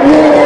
Yeah.